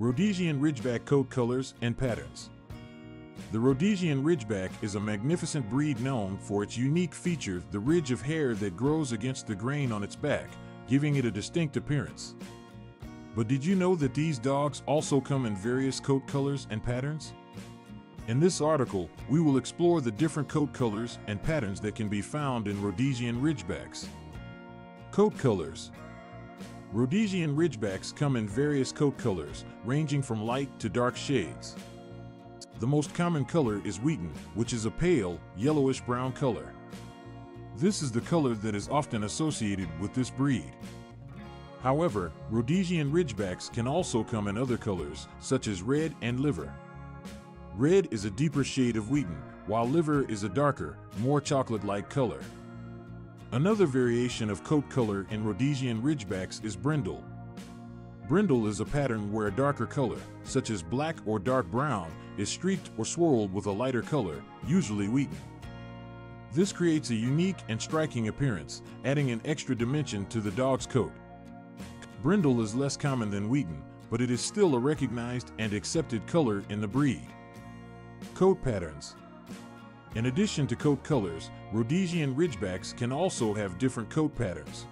Rhodesian Ridgeback coat colors and patterns. The Rhodesian Ridgeback is a magnificent breed known for its unique feature, the ridge of hair that grows against the grain on its back, giving it a distinct appearance. But did you know that these dogs also come in various coat colors and patterns? In this article, we will explore the different coat colors and patterns that can be found in Rhodesian Ridgebacks. Coat colors. Rhodesian Ridgebacks come in various coat colors, ranging from light to dark shades. The most common color is wheaten, which is a pale, yellowish brown color. This is the color that is often associated with this breed. However, Rhodesian Ridgebacks can also come in other colors, such as red and liver. Red is a deeper shade of wheaten, while liver is a darker, more chocolate-like color. Another variation of coat color in Rhodesian Ridgebacks is brindle. Brindle is a pattern where a darker color, such as black or dark brown, is streaked or swirled with a lighter color, usually wheaten. This creates a unique and striking appearance, adding an extra dimension to the dog's coat. Brindle is less common than wheaten, but it is still a recognized and accepted color in the breed. Coat patterns. In addition to coat colors, Rhodesian Ridgebacks can also have different coat patterns.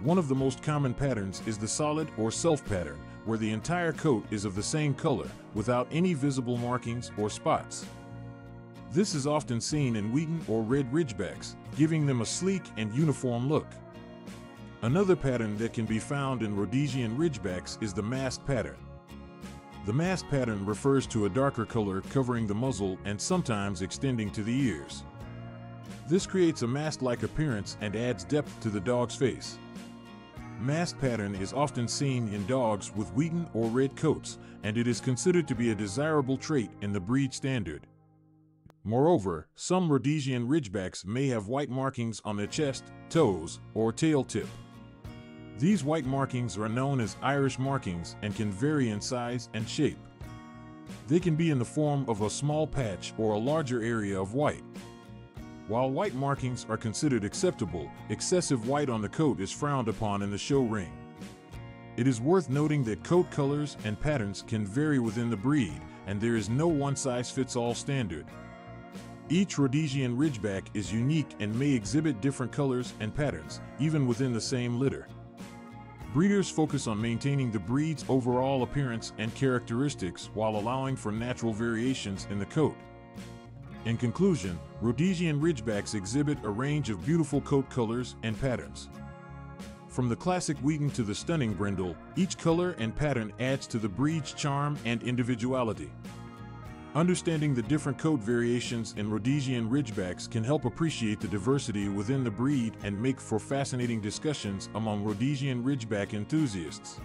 One of the most common patterns is the solid or self pattern, where the entire coat is of the same color, without any visible markings or spots. This is often seen in wheaten or red Ridgebacks, giving them a sleek and uniform look. Another pattern that can be found in Rhodesian Ridgebacks is the mask pattern. The mask pattern refers to a darker color covering the muzzle and sometimes extending to the ears. This creates a mask-like appearance and adds depth to the dog's face. Mask pattern is often seen in dogs with wheaten or red coats, and it is considered to be a desirable trait in the breed standard. Moreover, some Rhodesian Ridgebacks may have white markings on their chest, toes, or tail tip. These white markings are known as Irish markings and can vary in size and shape. They can be in the form of a small patch or a larger area of white. While white markings are considered acceptable, excessive white on the coat is frowned upon in the show ring. It is worth noting that coat colors and patterns can vary within the breed, and there is no one-size-fits-all standard. Each Rhodesian Ridgeback is unique and may exhibit different colors and patterns, even within the same litter. Breeders focus on maintaining the breed's overall appearance and characteristics while allowing for natural variations in the coat. In conclusion, Rhodesian Ridgebacks exhibit a range of beautiful coat colors and patterns. From the classic Wheaten to the stunning Brindle, each color and pattern adds to the breed's charm and individuality. Understanding the different coat variations in Rhodesian Ridgebacks can help appreciate the diversity within the breed and make for fascinating discussions among Rhodesian Ridgeback enthusiasts.